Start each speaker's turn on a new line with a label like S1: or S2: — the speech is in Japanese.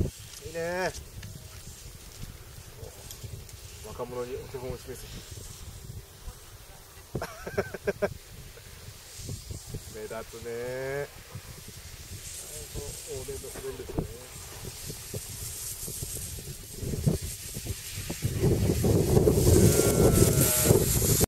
S1: いいね。若者にお手本を示す。目立つね。はいこの往年の滑りですね